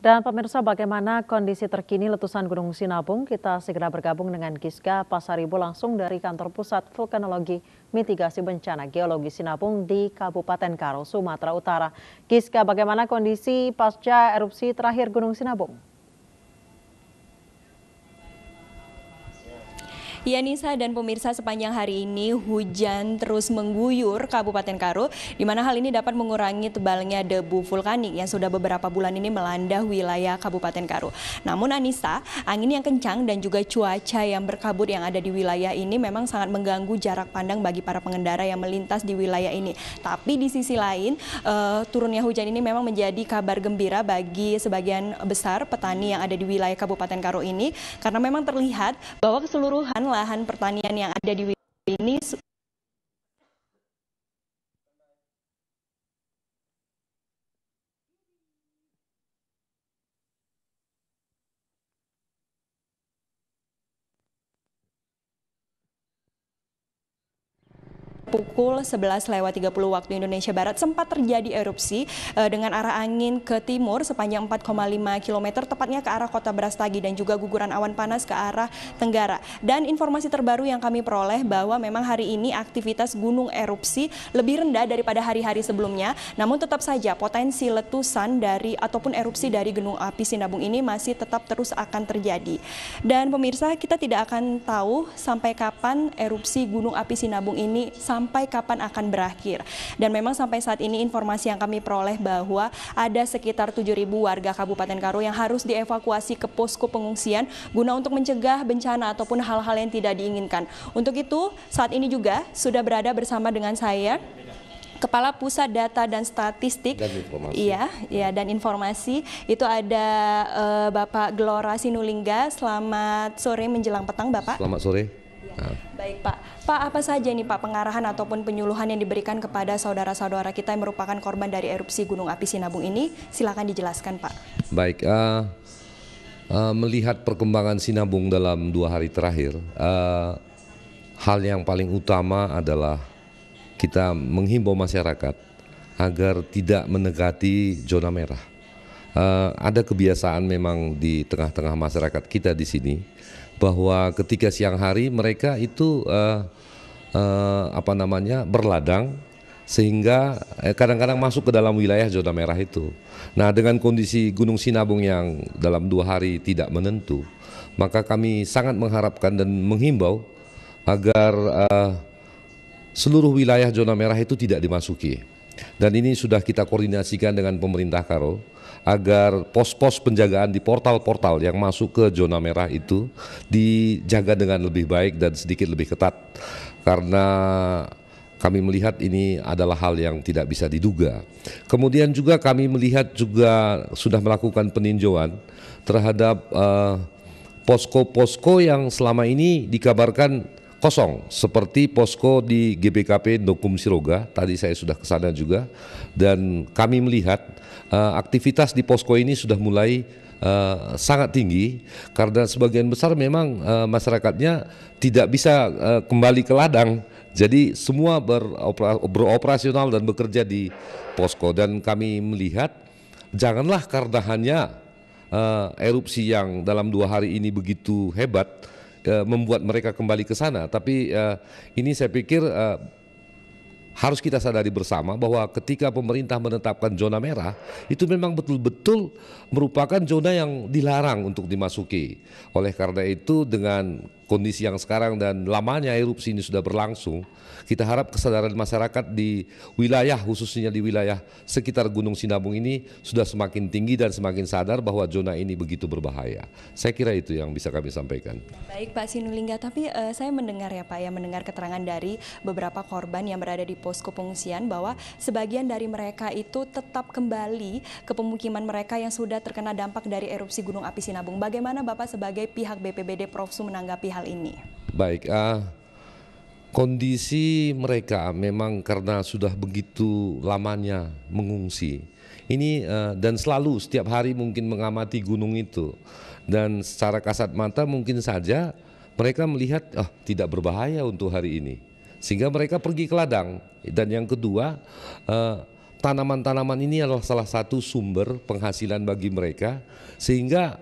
Dan pemirsa bagaimana kondisi terkini letusan Gunung Sinabung? Kita segera bergabung dengan Giska Pasaribu langsung dari kantor pusat vulkanologi mitigasi bencana geologi Sinabung di Kabupaten Karo, Sumatera Utara. Giska, bagaimana kondisi pasca erupsi terakhir Gunung Sinabung? Ya Nisa dan pemirsa sepanjang hari ini hujan terus mengguyur Kabupaten Karo di mana hal ini dapat mengurangi tebalnya debu vulkanik yang sudah beberapa bulan ini melanda wilayah Kabupaten Karo. Namun Anissa, angin yang kencang dan juga cuaca yang berkabut yang ada di wilayah ini memang sangat mengganggu jarak pandang bagi para pengendara yang melintas di wilayah ini. Tapi di sisi lain, uh, turunnya hujan ini memang menjadi kabar gembira bagi sebagian besar petani yang ada di wilayah Kabupaten Karo ini karena memang terlihat bahwa keseluruhan lahan pertanian yang ada di wilayah ini pukul 11 lewat 30 waktu Indonesia Barat sempat terjadi erupsi uh, dengan arah angin ke timur sepanjang 4,5 km tepatnya ke arah kota Brastagi dan juga guguran awan panas ke arah tenggara. Dan informasi terbaru yang kami peroleh bahwa memang hari ini aktivitas gunung erupsi lebih rendah daripada hari-hari sebelumnya. Namun tetap saja potensi letusan dari ataupun erupsi dari gunung api Sinabung ini masih tetap terus akan terjadi. Dan pemirsa kita tidak akan tahu sampai kapan erupsi gunung api Sinabung ini sampai sampai kapan akan berakhir. Dan memang sampai saat ini informasi yang kami peroleh bahwa ada sekitar 7.000 warga Kabupaten Karo yang harus dievakuasi ke posko pengungsian guna untuk mencegah bencana ataupun hal-hal yang tidak diinginkan. Untuk itu, saat ini juga sudah berada bersama dengan saya Kepala Pusat Data dan Statistik. Dan informasi. Iya, iya dan informasi itu ada uh, Bapak Gelora Sinulingga. Selamat sore menjelang petang, Bapak. Selamat sore. Baik Pak, Pak apa saja nih Pak pengarahan ataupun penyuluhan yang diberikan kepada saudara-saudara kita yang merupakan korban dari erupsi Gunung Api Sinabung ini? Silakan dijelaskan Pak. Baik, uh, uh, melihat perkembangan Sinabung dalam dua hari terakhir, uh, hal yang paling utama adalah kita menghimbau masyarakat agar tidak mendekati zona merah. Uh, ada kebiasaan memang di tengah-tengah masyarakat kita di sini bahwa ketika siang hari mereka itu uh, uh, apa namanya berladang sehingga eh, kadang-kadang eh, masuk ke dalam wilayah zona merah itu. Nah dengan kondisi Gunung Sinabung yang dalam dua hari tidak menentu, maka kami sangat mengharapkan dan menghimbau agar uh, seluruh wilayah zona merah itu tidak dimasuki. Dan ini sudah kita koordinasikan dengan pemerintah Karo agar pos-pos penjagaan di portal-portal yang masuk ke zona merah itu dijaga dengan lebih baik dan sedikit lebih ketat karena kami melihat ini adalah hal yang tidak bisa diduga. Kemudian juga kami melihat juga sudah melakukan peninjauan terhadap uh, posko-posko yang selama ini dikabarkan kosong. Seperti posko di GBKP Dokum Siroga tadi saya sudah ke sana juga. Dan kami melihat uh, aktivitas di posko ini sudah mulai uh, sangat tinggi. Karena sebagian besar memang uh, masyarakatnya tidak bisa uh, kembali ke ladang. Jadi semua beropera, beroperasional dan bekerja di posko. Dan kami melihat janganlah karena hanya uh, erupsi yang dalam dua hari ini begitu hebat membuat mereka kembali ke sana. Tapi uh, ini saya pikir uh, harus kita sadari bersama bahwa ketika pemerintah menetapkan zona merah itu memang betul-betul merupakan zona yang dilarang untuk dimasuki. Oleh karena itu dengan kondisi yang sekarang dan lamanya erupsi ini sudah berlangsung, kita harap kesadaran masyarakat di wilayah khususnya di wilayah sekitar Gunung Sinabung ini sudah semakin tinggi dan semakin sadar bahwa zona ini begitu berbahaya. Saya kira itu yang bisa kami sampaikan. Baik Pak Sinulingga, tapi uh, saya mendengar ya Pak ya mendengar keterangan dari beberapa korban yang berada di posko pengungsian bahwa sebagian dari mereka itu tetap kembali ke pemukiman mereka yang sudah terkena dampak dari erupsi Gunung Api Sinabung. Bagaimana Bapak sebagai pihak BPBD Profsu menanggapi hal hal ini? Baik, uh, kondisi mereka memang karena sudah begitu lamanya mengungsi. Ini uh, dan selalu setiap hari mungkin mengamati gunung itu dan secara kasat mata mungkin saja mereka melihat oh, tidak berbahaya untuk hari ini sehingga mereka pergi ke ladang dan yang kedua uh, tanaman-tanaman ini adalah salah satu sumber penghasilan bagi mereka sehingga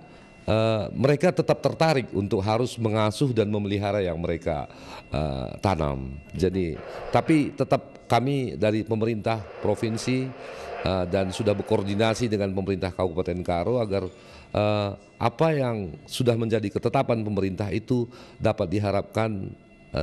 uh, mereka tetap tertarik untuk harus mengasuh dan memelihara yang mereka uh, tanam. Jadi tapi tetap kami dari pemerintah provinsi dan sudah berkoordinasi dengan pemerintah Kabupaten Karo agar apa yang sudah menjadi ketetapan pemerintah itu dapat diharapkan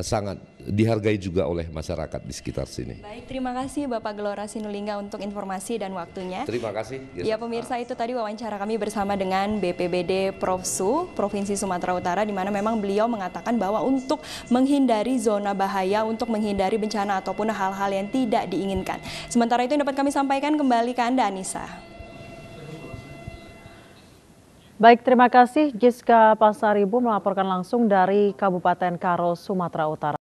sangat dihargai juga oleh masyarakat di sekitar sini. Baik, terima kasih Bapak Gelora Sinulinga untuk informasi dan waktunya. Terima kasih. Ya pemirsa itu tadi wawancara kami bersama dengan BPBD Profsu Provinsi Sumatera Utara di mana memang beliau mengatakan bahwa untuk menghindari zona bahaya, untuk menghindari bencana ataupun hal-hal yang tidak diinginkan. Sementara itu yang dapat kami sampaikan kembali ke Anda Anissa. Baik, terima kasih Giska Pasaribu melaporkan langsung dari Kabupaten Karo, Sumatera Utara.